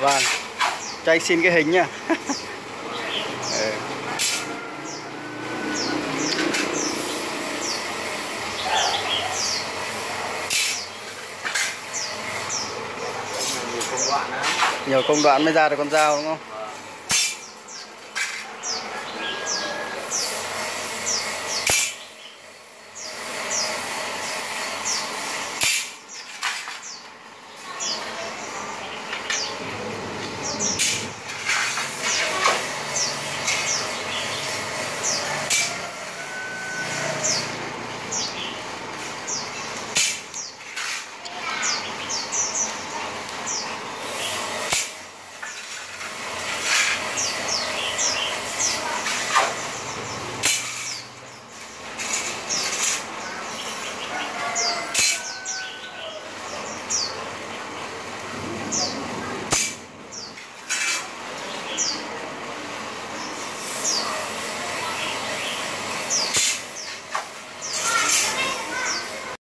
vâng cho anh xin cái hình nha ừ. nhiều công đoạn nhiều công đoạn mới ra được con dao, đúng không Thank you.